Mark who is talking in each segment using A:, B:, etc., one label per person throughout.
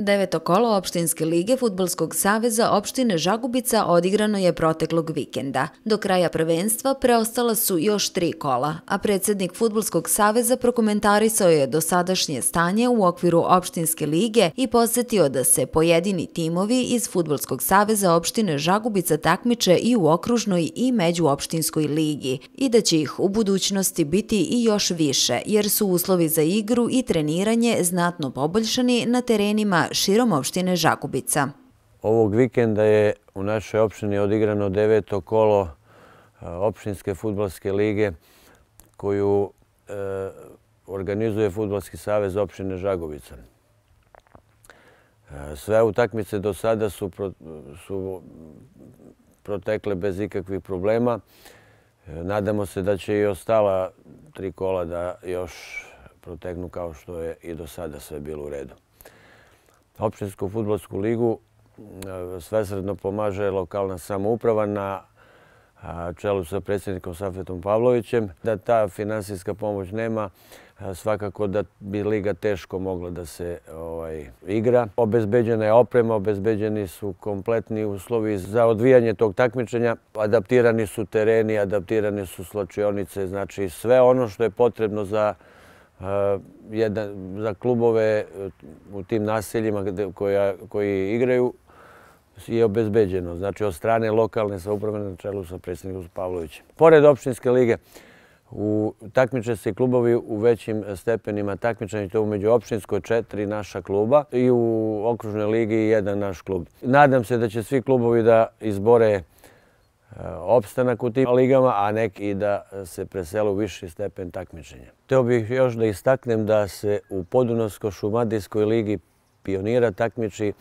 A: Deveto kolo opštinske lige Futbolskog saveza opštine Žagubica odigrano je proteklog vikenda. Do kraja prvenstva preostala su još tri kola, a predsednik Futbolskog saveza prokomentarisao je dosadašnje stanje u okviru opštinske lige i posetio da se pojedini timovi iz Futbolskog saveza opštine Žagubica takmiče i u okružnoj i međuopštinskoj ligi i da će ih u budućnosti biti i još više, jer su uslovi za igru i treniranje znatno poboljšani na terenima širom opštine Žagubica.
B: Ovog vikenda je u našoj opštini odigrano deveto kolo opštinske futbolske lige koju e, organizuje Futbolski savez opštine Žagubica. E, sve utakmice do sada su, su protekle bez ikakvih problema. E, nadamo se da će i ostala tri kola da još proteknu kao što je i do sada sve bilo u redu opštinsku futbolsku ligu e, svesredno pomaže lokalna samouprava na čelu sa predsjednikom Safetom Pavlovićem. Da ta finansijska pomoć nema, svakako da bi liga teško mogla da se ovaj, igra. Obezbeđena je oprema, obezbeđeni su kompletni uslovi za odvijanje tog takmičenja. Adaptirani su tereni, adaptirane su slačionice, znači sve ono što je potrebno za jedan, za klubove e, u tim naseljima koja, koji igraju je obezbeđeno. Znači od strane lokalne sauprave na čelu sa predsjednikom Pavlovićem. Pored opštinske lige, u takmiče se klubovi u većim stepenima takmičanja, to umeđu opštinskoj četiri naša kluba i u okružnoj ligi jedan naš klub. Nadam se da će svi klubovi da izbore opstanak u tim ligama, a nek i da se presele u viši stepen takmičenja. Teo bih još da istaknem da se u Podunavsko-Šumadijskoj ligi pionira takmiči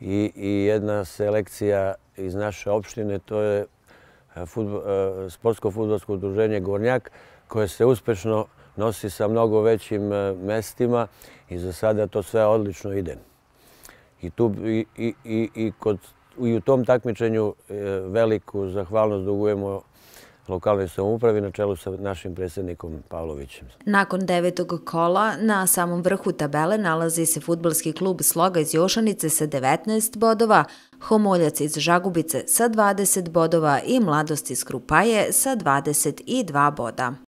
B: i, i jedna selekcija iz naše opštine, to je e, sportsko-futbolsko udruženje Gornjak, koje se uspešno nosi sa mnogo većim mestima i za sada to sve odlično ide. I, tu, i, i, i kod i u tom takmičenju e, veliku zahvalnost dugujemo lokalnoj samoupravi na čelu sa našim predsjednikom Pavlovićem.
A: Nakon devetog kola na samom vrhu tabele nalazi se futbalski klub Sloga iz Jošanice sa 19 bodova, Homoljac iz Žagubice sa 20 bodova i Mladost iz Krupaje sa 22 boda.